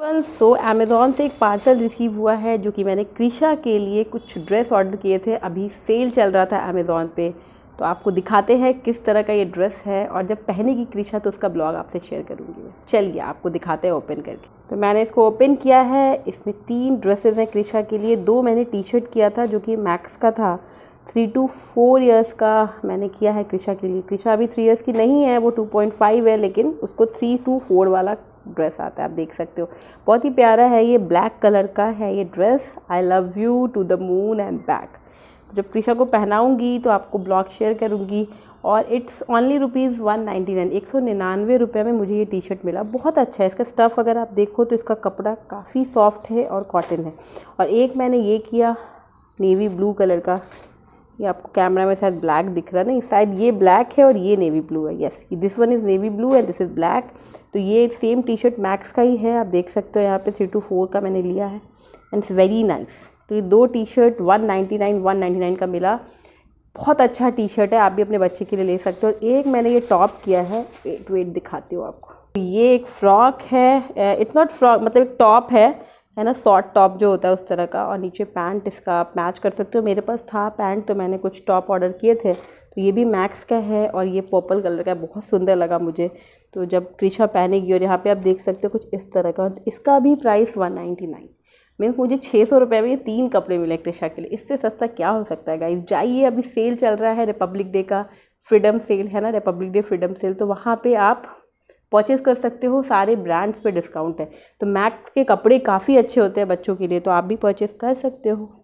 सो Amazon से एक parcel receive हुआ है, जो कि मैंने क्रिशा के लिए कुछ ड्रेस ऑर्डर किए थे। अभी सेल चल रहा था अमेज़ोन पे। तो आपको दिखाते हैं किस तरह का ये ड्रेस है, और जब पहनेगी क्रिशा तो उसका ब्लॉग आपसे शेयर करूँगी चलिए, आपको दिखाते हैं ओपन करके। तो मैंने इसको ओपन किया है। इसमें तीन ड्रेसेस हैं क्रिशा के लिए। दो मैंने टी शर्ट किया था, जो कि मैक्स का था। थ्री टू फोर ईयर्स का मैंने किया है क्रिशा के लिए। क्रिशा अभी थ्री ईयर्स की नहीं है, वो टू पॉइंट फाइव है, लेकिन उसको थ्री टू फोर वाला ड्रेस आता है, आप देख सकते हो। बहुत ही प्यारा है, ये ब्लैक कलर का है ये dress I love you to the moon and back जब कृषा को पहनाऊँगी तो आपको ब्लॉग शेयर करूँगी। और it's only rupees one ninety nine एक सौ निन्यानवे रुपये में मुझे ये टी शर्ट मिला। बहुत अच्छा है, इसका स्टफ़ अगर आप देखो तो इसका कपड़ा काफ़ी सॉफ्ट है और कॉटन है। और एक मैंने ये किया नेवी ब्लू कलर का। ये आपको कैमरा में शायद ब्लैक दिख रहा नहीं, शायद ये ब्लैक है और ये नेवी ब्लू है। Yes this one is navy blue and this is black तो ये सेम टी शर्ट मैक्स का ही है। आप देख सकते हो यहाँ पे थ्री टू फोर का मैंने लिया है। एंड इट्स वेरी नाइस तो ये दो T shirt one ninety nine one ninety nine का मिला। बहुत अच्छा टी शर्ट है। आप भी अपने बच्चे के लिए ले सकते हो। और एक मैंने ये टॉप किया है। वेट वेट दिखाती हूँ आपको। ये एक फ्रॉक है। इट्स नॉट फ्रॉक मतलब एक टॉप है। है ना शॉर्ट टॉप जो होता है उस तरह का और नीचे पैंट इसका आप मैच कर सकते हो। मेरे पास था पैंट तो मैंने कुछ टॉप ऑर्डर किए थे। तो ये भी मैक्स का है और ये पर्पल कलर का बहुत सुंदर लगा मुझे। तो जब कृषा पहनेगी और यहाँ पे आप देख सकते हो कुछ इस तरह का। इसका भी price one ninety nine means मुझे छः सौ रुपये में ये तीन कपड़े मिले कृषा के लिए। इससे सस्ता क्या हो सकता है गाइस जाइए, अभी सेल चल रहा है रिपब्लिक डे का फ्रीडम सेल है ना? रिपब्लिक डे फ्रीडम सेल तो वहाँ पर आप परचेज़ कर सकते हो, सारे ब्रांड्स पे डिस्काउंट है। तो मैक्स के कपड़े काफ़ी अच्छे होते हैं बच्चों के लिए तो आप भी परचेज़ कर सकते हो।